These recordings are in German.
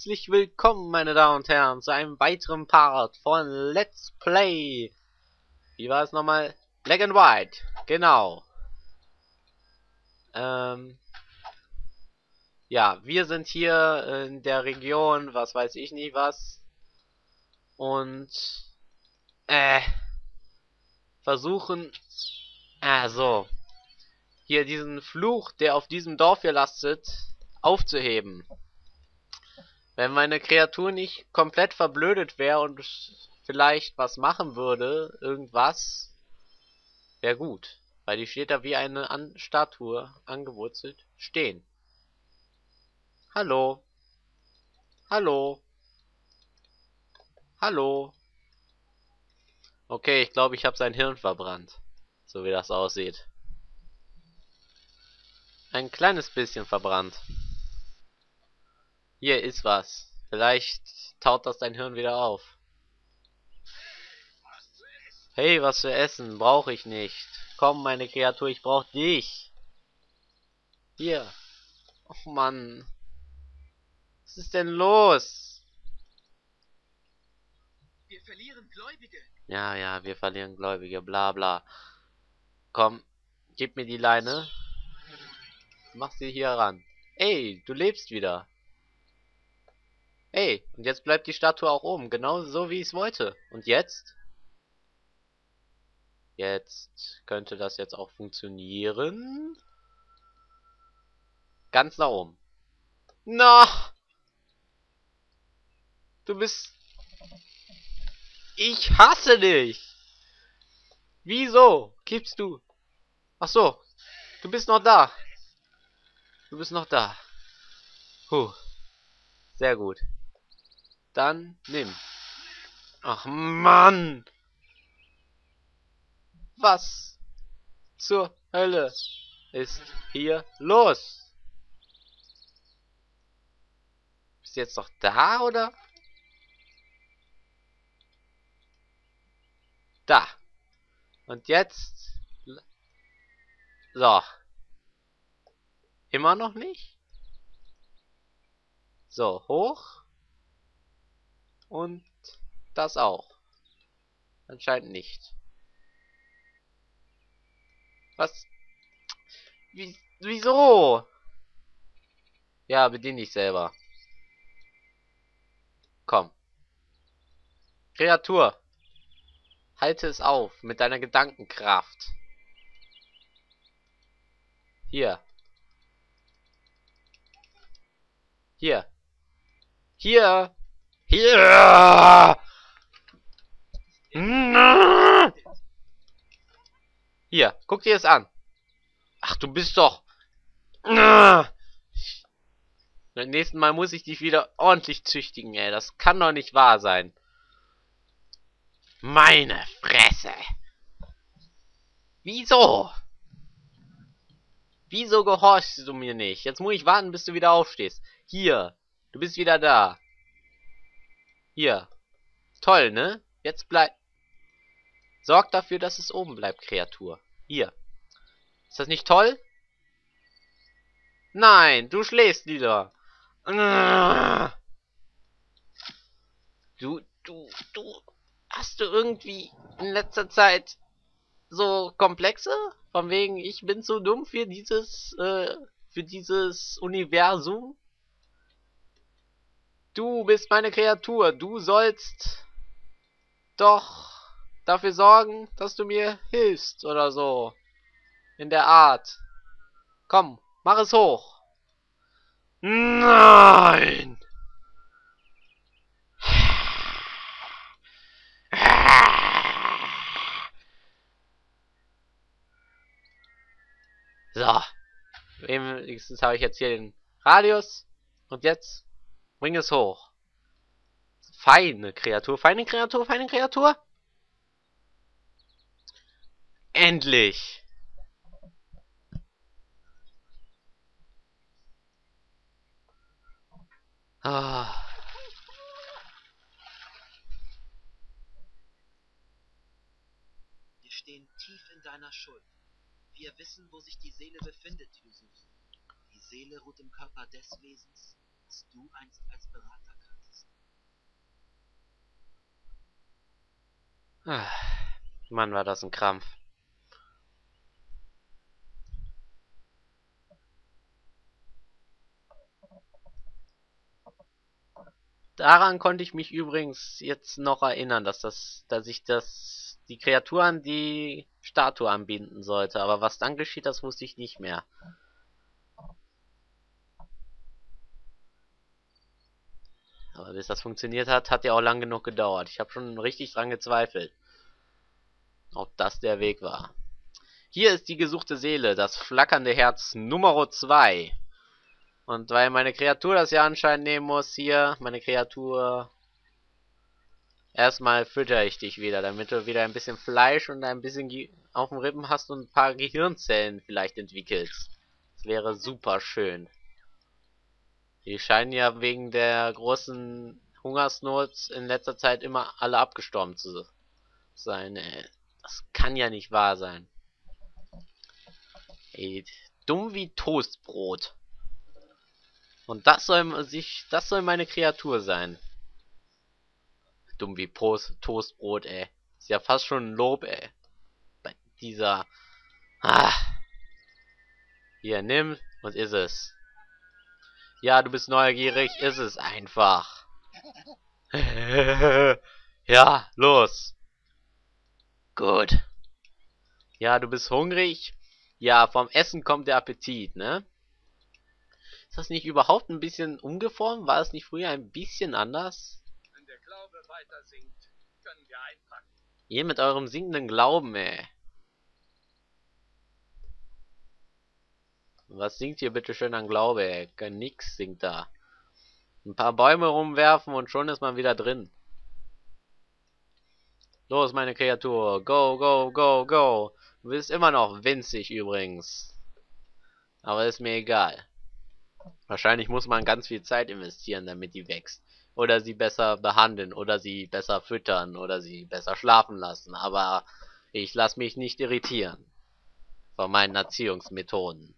herzlich willkommen, meine Damen und Herren, zu einem weiteren Part von Let's Play. Wie war es nochmal? Black and White, genau. Ähm, ja, wir sind hier in der Region, was weiß ich nicht was. Und, äh, versuchen, also, hier diesen Fluch, der auf diesem Dorf hier lastet, aufzuheben. Wenn meine Kreatur nicht komplett verblödet wäre und vielleicht was machen würde, irgendwas, wäre gut. Weil die steht da wie eine An Statue angewurzelt stehen. Hallo. Hallo. Hallo. Okay, ich glaube, ich habe sein Hirn verbrannt. So wie das aussieht. Ein kleines bisschen verbrannt. Hier ist was. Vielleicht taut das dein Hirn wieder auf. Hey, was zu essen? Brauche ich nicht. Komm, meine Kreatur, ich brauche dich. Hier. Och, Mann. Was ist denn los? Wir verlieren Gläubige. Ja, ja, wir verlieren Gläubige, bla bla. Komm, gib mir die Leine. Mach sie hier ran. Ey, du lebst wieder. Ey, und jetzt bleibt die Statue auch oben, genau so wie ich es wollte. Und jetzt? Jetzt könnte das jetzt auch funktionieren. Ganz nach oben. Na! Du bist... Ich hasse dich! Wieso gibst du... Ach so, du bist noch da. Du bist noch da. Puh. Sehr gut. Dann nimm. Ach Mann! Was zur Hölle ist hier los? Bist du jetzt noch da, oder? Da. Und jetzt... So. Immer noch nicht? So, hoch. Und das auch. Anscheinend nicht. Was? Wie, wieso? Ja, bediene dich selber. Komm. Kreatur. Halte es auf mit deiner Gedankenkraft. Hier. Hier. Hier. Hier. Guck dir das an. Ach, du bist doch... Beim nächsten Mal muss ich dich wieder ordentlich züchtigen, ey. Das kann doch nicht wahr sein. Meine Fresse. Wieso? Wieso gehorchst du mir nicht? Jetzt muss ich warten, bis du wieder aufstehst. Hier. Du bist wieder da. Hier. Toll, ne? Jetzt bleib... Sorg dafür, dass es oben bleibt, Kreatur. Hier. Ist das nicht toll? Nein, du schläfst wieder. Du, du, du... Hast du irgendwie in letzter Zeit so Komplexe? Von wegen, ich bin zu dumm für dieses, äh, für dieses Universum? Du bist meine Kreatur. Du sollst doch dafür sorgen, dass du mir hilfst oder so. In der Art. Komm, mach es hoch. Nein! So. Wenigstens habe ich jetzt hier den Radius. Und jetzt bring es hoch. Feine Kreatur, feine Kreatur, feine Kreatur. Endlich! Ah. Wir stehen tief in deiner Schuld. Wir wissen, wo sich die Seele befindet, Yusuf. Die Seele ruht im Körper des Wesens, was du einst als Berater kanntest. Ah, Mann, war das ein Krampf. Daran konnte ich mich übrigens jetzt noch erinnern, dass das, dass ich das, die Kreatur an die Statue anbinden sollte. Aber was dann geschieht, das wusste ich nicht mehr. Aber bis das funktioniert hat, hat ja auch lang genug gedauert. Ich habe schon richtig dran gezweifelt, ob das der Weg war. Hier ist die gesuchte Seele, das flackernde Herz Nummer 2. Und weil meine Kreatur das ja anscheinend nehmen muss, hier, meine Kreatur... Erstmal fütter ich dich wieder, damit du wieder ein bisschen Fleisch und ein bisschen Ge auf dem Rippen hast und ein paar Gehirnzellen vielleicht entwickelst. Das wäre super schön. Die scheinen ja wegen der großen Hungersnot in letzter Zeit immer alle abgestorben zu sein. Ey. Das kann ja nicht wahr sein. Ey, dumm wie Toastbrot. Und das soll sich, das soll meine Kreatur sein. Dumm wie Post, Toastbrot, ey. Ist ja fast schon ein Lob, ey. Bei dieser. Ah. Hier, nimm und ist es. Ja, du bist neugierig, ist es einfach. ja, los. Gut. Ja, du bist hungrig. Ja, vom Essen kommt der Appetit, ne? Ist das nicht überhaupt ein bisschen umgeformt? War es nicht früher ein bisschen anders? Wenn der Glaube weiter sinkt, können wir einpacken. Ihr mit eurem singenden Glauben, ey. Was singt hier bitte schön an Glaube, ey? Nix singt da. Ein paar Bäume rumwerfen und schon ist man wieder drin. Los, meine Kreatur. Go, go, go, go. Du bist immer noch winzig übrigens. Aber ist mir egal. Wahrscheinlich muss man ganz viel Zeit investieren, damit die wächst. Oder sie besser behandeln, oder sie besser füttern, oder sie besser schlafen lassen. Aber ich lasse mich nicht irritieren. Von meinen Erziehungsmethoden.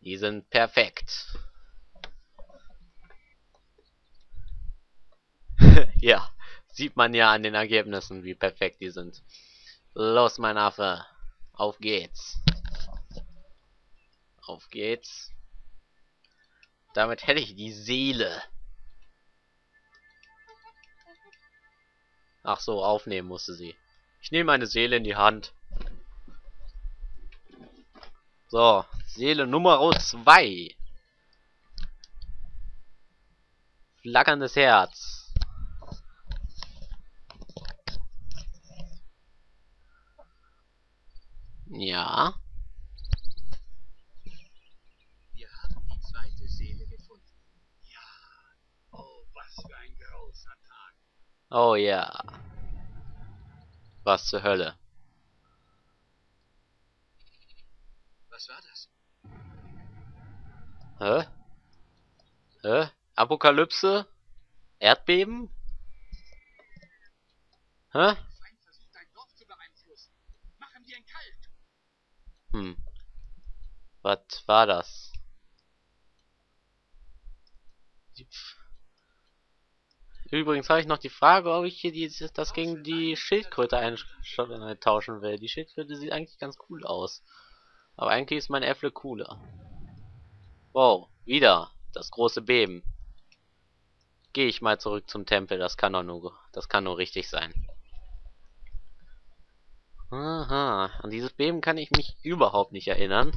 Die sind perfekt. ja, sieht man ja an den Ergebnissen, wie perfekt die sind. Los, mein Affe. Auf geht's. Auf geht's. Damit hätte ich die Seele. Ach so, aufnehmen musste sie. Ich nehme meine Seele in die Hand. So, Seele Nummer 2. Flackerndes Herz. Ja. Wir haben die zweite Seele gefunden. Ja. Oh, was für ein großer Tag. Oh ja. Was zur Hölle. Was war das? Hä? Hä? Apokalypse? Erdbeben? Hä? Hm. Was war das? Übrigens habe ich noch die Frage, ob ich hier die, das gegen die Schildkröte eintauschen will. Die Schildkröte sieht eigentlich ganz cool aus. Aber eigentlich ist mein Äffle cooler. Wow, wieder das große Beben. Gehe ich mal zurück zum Tempel, das kann doch nur, das kann nur richtig sein. Aha, an dieses Beben kann ich mich überhaupt nicht erinnern.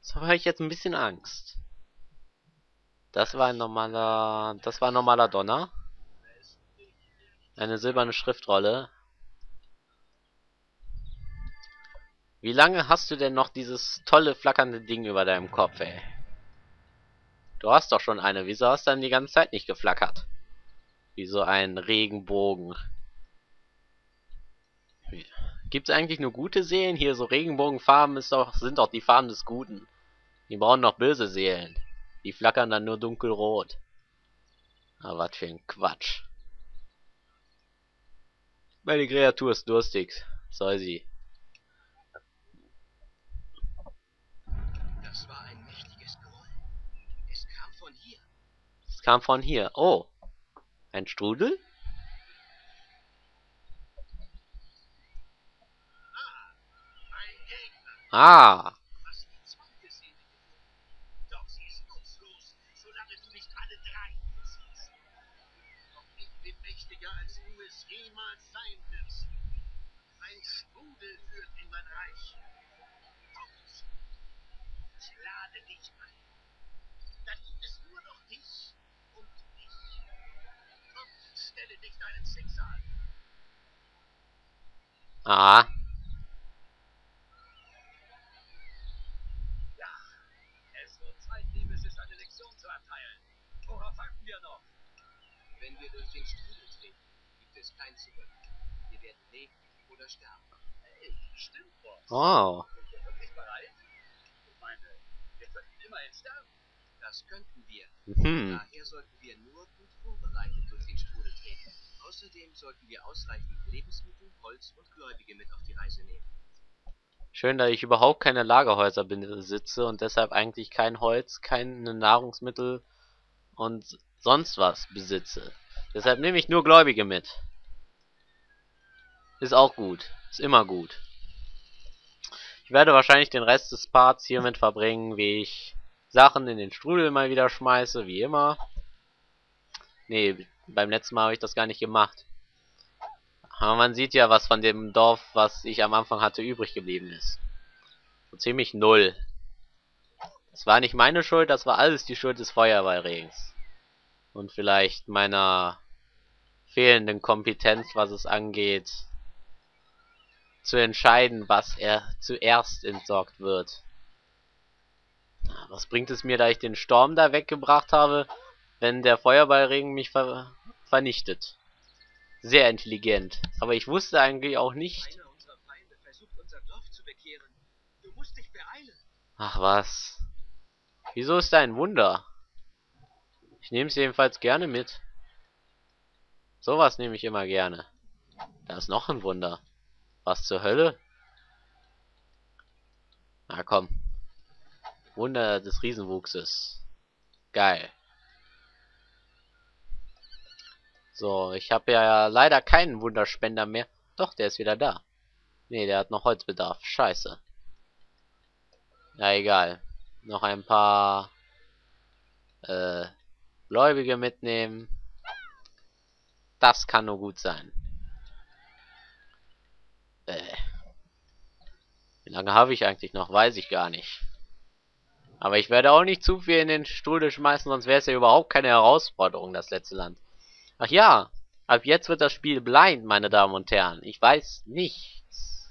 Deshalb habe ich jetzt ein bisschen Angst. Das war ein normaler, das war ein normaler Donner. Eine silberne Schriftrolle. Wie lange hast du denn noch dieses tolle flackernde Ding über deinem Kopf, ey? Du hast doch schon eine. Wieso hast du dann die ganze Zeit nicht geflackert? Wie so ein Regenbogen. Gibt es eigentlich nur gute Seelen? Hier so Regenbogenfarben ist doch, sind doch die Farben des Guten. Die brauchen noch böse Seelen. Die flackern dann nur dunkelrot. Aber was für ein Quatsch. Meine Kreatur ist durstig. Soll sie. Das war ein mächtiges Geräusch. Es kam von Es kam von hier. Oh. Ein Strudel? Ah. Was die zweite Seele gefunden. Doch sie ist nutzlos, solange du nicht alle drei besiegst. Doch ich bin mächtiger, als du es jemals sein wirst. Ein Strudel führt in mein Reich. Kommt. Ich lade dich ein. Dann gibt es nur noch dich und mich. Komm, deinem Schicksal. Ah. Ja, es wird Zeit, Nemesis eine Lektion zu erteilen. Worauf warten wir noch? Wenn wir durch den Strudel treten, gibt es kein Zurück. Wir werden leben oder sterben. Hey, stimmt, Boss. Oh. Sind wir wirklich bereit? Ich meine, wir könnten immerhin sterben. Das könnten wir. Hm. Daher sollten wir nur gut vorbereitet durch den Strudel treten. Außerdem sollten wir ausreichend Lebensmittel, Holz und Gläubige mit auf die Reise nehmen. Schön, dass ich überhaupt keine Lagerhäuser besitze und deshalb eigentlich kein Holz, keine Nahrungsmittel und sonst was besitze. Deshalb nehme ich nur Gläubige mit. Ist auch gut. Ist immer gut. Ich werde wahrscheinlich den Rest des Parts hiermit verbringen, wie ich Sachen in den Strudel mal wieder schmeiße, wie immer. Nee, beim letzten Mal habe ich das gar nicht gemacht. Aber man sieht ja, was von dem Dorf, was ich am Anfang hatte, übrig geblieben ist. So ziemlich null. Das war nicht meine Schuld, das war alles die Schuld des Feuerwehrregens. Und vielleicht meiner fehlenden Kompetenz, was es angeht, zu entscheiden, was er zuerst entsorgt wird. Was bringt es mir, da ich den Sturm da weggebracht habe, wenn der Feuerballregen mich ver vernichtet? Sehr intelligent. Aber ich wusste eigentlich auch nicht. Ach was. Wieso ist da ein Wunder? Ich nehme es jedenfalls gerne mit. Sowas nehme ich immer gerne. Da ist noch ein Wunder. Was zur Hölle? Na komm. Wunder des Riesenwuchses. Geil. So, ich habe ja leider keinen Wunderspender mehr. Doch, der ist wieder da. Ne, der hat noch Holzbedarf. Scheiße. Ja, egal. Noch ein paar äh, Gläubige mitnehmen. Das kann nur gut sein. Äh. Wie lange habe ich eigentlich noch? Weiß ich gar nicht. Aber ich werde auch nicht zu viel in den Strudel schmeißen, sonst wäre es ja überhaupt keine Herausforderung, das letzte Land. Ach ja, ab jetzt wird das Spiel blind, meine Damen und Herren. Ich weiß nichts.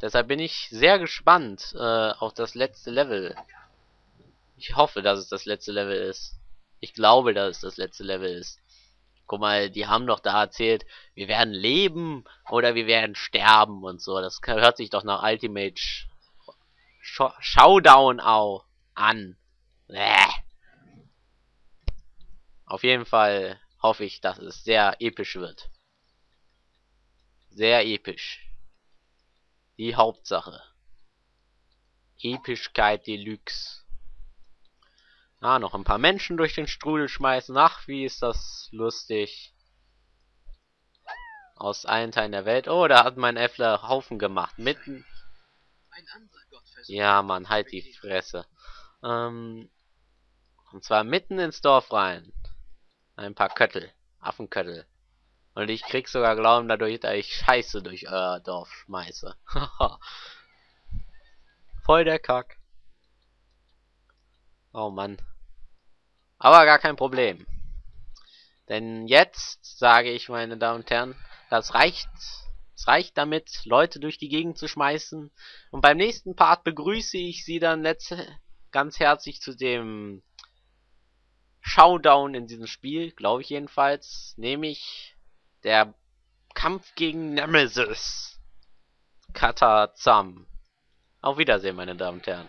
Deshalb bin ich sehr gespannt äh, auf das letzte Level. Ich hoffe, dass es das letzte Level ist. Ich glaube, dass es das letzte Level ist. Guck mal, die haben doch da erzählt, wir werden leben oder wir werden sterben und so. Das hört sich doch nach Ultimate Sh Sh Showdown auch an. Bäh. Auf jeden Fall hoffe ich, dass es sehr episch wird. Sehr episch. Die Hauptsache. Epischkeit Deluxe. Ah, noch ein paar Menschen durch den Strudel schmeißen. Ach, wie ist das lustig. Aus allen Teilen der Welt. Oh, da hat mein Äffler Haufen gemacht. Mitten. Ein versucht. Ja, Mann, halt die Fresse. Ähm, und zwar mitten ins Dorf rein. Ein paar Köttel. Affenköttel. Und ich krieg sogar Glauben dadurch, dass ich Scheiße durch euer Dorf schmeiße. Voll der Kack. Oh Mann. Aber gar kein Problem. Denn jetzt sage ich, meine Damen und Herren, das reicht. Es reicht damit, Leute durch die Gegend zu schmeißen. Und beim nächsten Part begrüße ich Sie dann letzte, ganz herzlich zu dem Showdown in diesem Spiel, glaube ich jedenfalls, nämlich der Kampf gegen Nemesis. Kata Zam. Auf Wiedersehen, meine Damen und Herren.